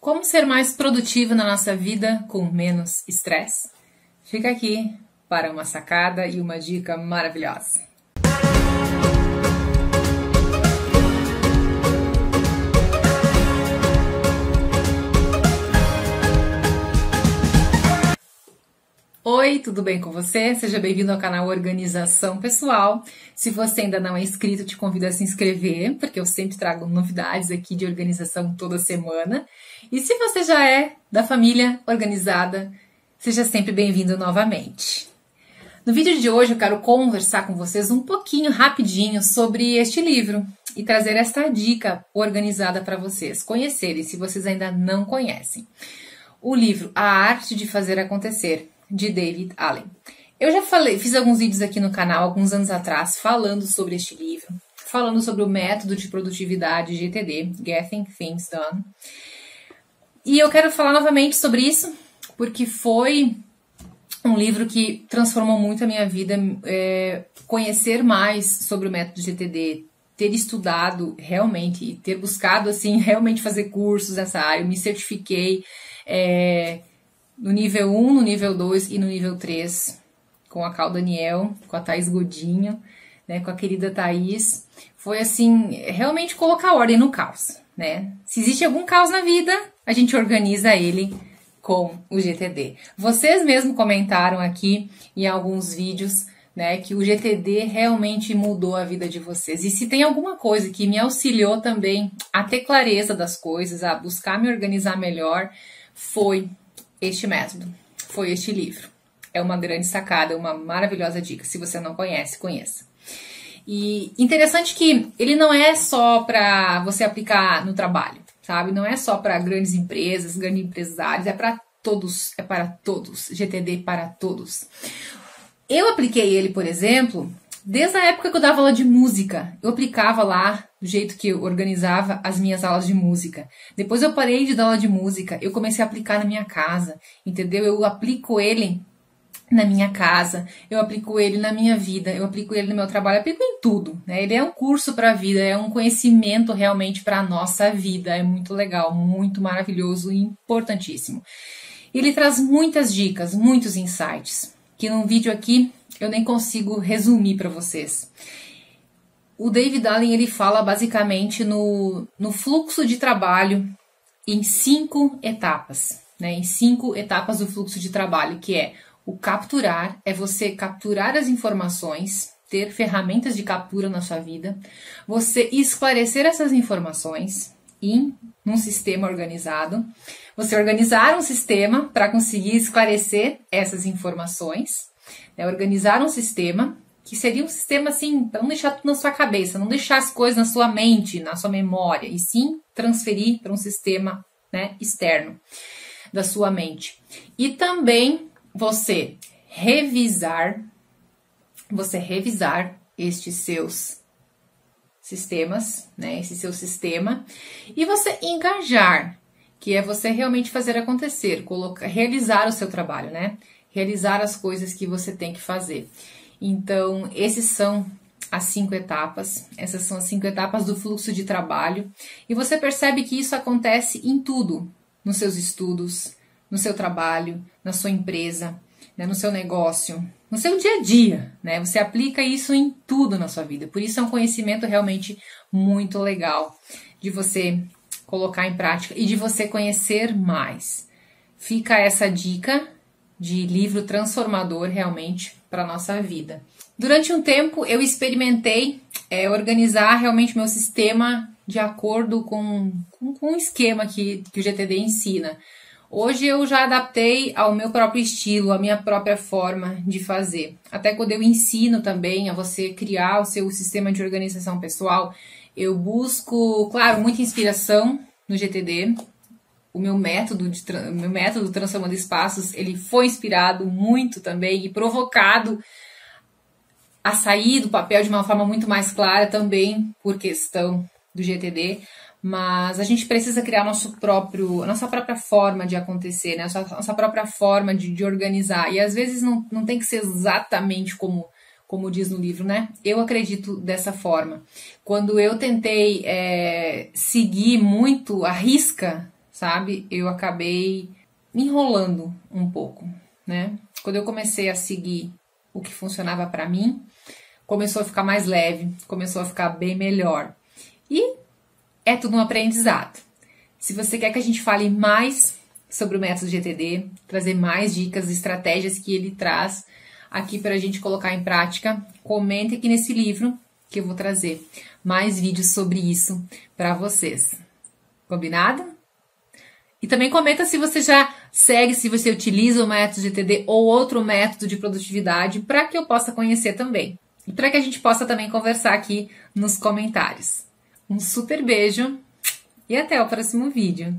Como ser mais produtivo na nossa vida com menos estresse? Fica aqui para uma sacada e uma dica maravilhosa. Oi, tudo bem com você? Seja bem-vindo ao canal Organização Pessoal. Se você ainda não é inscrito, te convido a se inscrever, porque eu sempre trago novidades aqui de organização toda semana. E se você já é da família organizada, seja sempre bem-vindo novamente. No vídeo de hoje eu quero conversar com vocês um pouquinho rapidinho sobre este livro e trazer esta dica organizada para vocês conhecerem, se vocês ainda não conhecem. O livro A Arte de Fazer Acontecer de David Allen. Eu já falei, fiz alguns vídeos aqui no canal alguns anos atrás falando sobre este livro, falando sobre o método de produtividade GTD, Getting Things Done. E eu quero falar novamente sobre isso, porque foi um livro que transformou muito a minha vida, é, conhecer mais sobre o método GTD, ter estudado realmente ter buscado assim realmente fazer cursos nessa área, eu me certifiquei, é, no nível 1, no nível 2 e no nível 3, com a Cal Daniel, com a Thaís Godinho, né, com a querida Thaís. Foi assim, realmente colocar ordem no caos, né? Se existe algum caos na vida, a gente organiza ele com o GTD. Vocês mesmo comentaram aqui em alguns vídeos, né, que o GTD realmente mudou a vida de vocês. E se tem alguma coisa que me auxiliou também a ter clareza das coisas, a buscar me organizar melhor, foi este método, foi este livro. É uma grande sacada, uma maravilhosa dica. Se você não conhece, conheça. E interessante que ele não é só para você aplicar no trabalho, sabe? Não é só para grandes empresas, grandes empresários, é para todos, é para todos. GTD para todos. Eu apliquei ele, por exemplo, Desde a época que eu dava aula de música, eu aplicava lá do jeito que eu organizava as minhas aulas de música. Depois eu parei de dar aula de música, eu comecei a aplicar na minha casa, entendeu? Eu aplico ele na minha casa, eu aplico ele na minha vida, eu aplico ele no meu trabalho, eu aplico em tudo, né? Ele é um curso para a vida, é um conhecimento realmente para a nossa vida, é muito legal, muito maravilhoso e importantíssimo. Ele traz muitas dicas, muitos insights, que num vídeo aqui eu nem consigo resumir para vocês. O David Allen ele fala basicamente no, no fluxo de trabalho em cinco etapas, né? Em cinco etapas do fluxo de trabalho, que é o capturar, é você capturar as informações, ter ferramentas de captura na sua vida, você esclarecer essas informações em um sistema organizado, você organizar um sistema para conseguir esclarecer essas informações, é organizar um sistema que seria um sistema assim, não deixar tudo na sua cabeça, não deixar as coisas na sua mente, na sua memória, e sim transferir para um sistema né, externo da sua mente. E também você revisar, você revisar estes seus sistemas, né, esse seu sistema, e você engajar, que é você realmente fazer acontecer, colocar, realizar o seu trabalho, né? Realizar as coisas que você tem que fazer. Então, esses são as cinco etapas. Essas são as cinco etapas do fluxo de trabalho. E você percebe que isso acontece em tudo: nos seus estudos, no seu trabalho, na sua empresa, né, no seu negócio, no seu dia a dia. Né? Você aplica isso em tudo na sua vida. Por isso é um conhecimento realmente muito legal de você colocar em prática e de você conhecer mais. Fica essa dica de livro transformador realmente para nossa vida. Durante um tempo eu experimentei é, organizar realmente meu sistema de acordo com, com, com o esquema que, que o GTD ensina. Hoje eu já adaptei ao meu próprio estilo, à minha própria forma de fazer. Até quando eu ensino também a você criar o seu sistema de organização pessoal, eu busco, claro, muita inspiração no GTD, o meu método de meu método transformando espaços ele foi inspirado muito também e provocado a sair do papel de uma forma muito mais clara também por questão do GTD mas a gente precisa criar nosso próprio, nossa própria forma de acontecer, né? nossa, nossa própria forma de, de, organizar. E às vezes não, não tem que ser exatamente como, como diz no livro, né? Eu acredito dessa forma. Quando eu tentei é, seguir muito a risca sabe? Eu acabei me enrolando um pouco, né? Quando eu comecei a seguir o que funcionava para mim, começou a ficar mais leve, começou a ficar bem melhor. E é tudo um aprendizado. Se você quer que a gente fale mais sobre o método GTD, trazer mais dicas, estratégias que ele traz aqui para a gente colocar em prática, comente aqui nesse livro que eu vou trazer mais vídeos sobre isso para vocês. Combinado? E também comenta se você já segue, se você utiliza o método GTD ou outro método de produtividade para que eu possa conhecer também. E para que a gente possa também conversar aqui nos comentários. Um super beijo e até o próximo vídeo.